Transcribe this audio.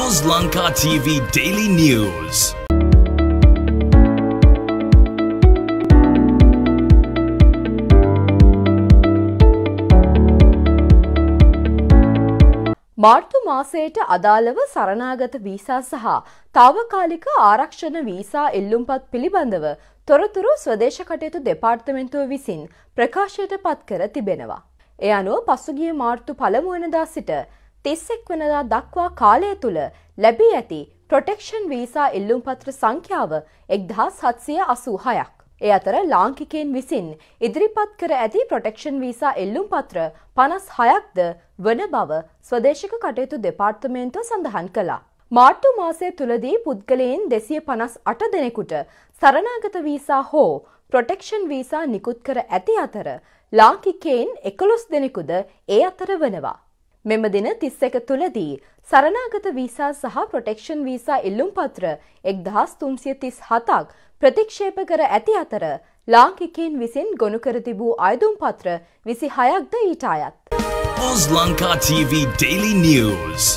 Oz Lanka TV Daily News. මාර්තු මාසයට අදාළව සරණාගත visa සහ තාවකාලික ආරක්ෂණ වීසා එල්ලුම්පත් පිළිබඳව තොරතුරු ස්වදේශ කටයුතු දෙපාර්තමෙන්තුව විසින් ප්‍රකාශයට පත් කර තිබෙනවා. එ අනුව පසුගිය මාර්තු පළමුුවනදා සිට තිස්සෙක් වනදා දක්වා කාලය තුළ ලැබී ඇති ප්‍රොටෙක්ෂන් වීසා එල්ලුම් පත්‍ර සංඛ්‍යාව එක්දහස් හත්සිය අසූ හයක්. ඒ අතර ලාංකිකයෙන් විසින් ඉදිරිපත් කර ඇති ප්‍රොටෙක්ෂන් වීසා එල්ලුම් පත්‍ර පනස් හයක්ද වන බව ස්වදේශක කටයුතු දෙපාර්තමේන්තුව සඳහන් කළා. මාර්තු මාසය තුළදී පුද්ගලයෙන් දෙසිය පනස් අට දෙනෙකුට සරණාගත වීසා හෝ ප්‍රොටෙක්ෂන් වීසා නිකුත් කර ඇති අතර ලාංකිකයෙන් එකොළොස් දෙනෙකුද ඒ අතර වනවා. මෙම දින තිස්ස එක තුළදී සරණාගත වීසා සහ ප්‍රොටෙක්ෂන් වීසා ඉල්ලුම් පත්‍ර එක්දහස් තුන්සිය තිස් හතක් ප්‍රතික්ෂේප කර ඇති අතර ලාංකිකයින් විසින් ගොනු කර තිබූ අයදුම් පත්‍ර විසි හයක්ද ඊට අයත්. Oz Lanka TV Daily News.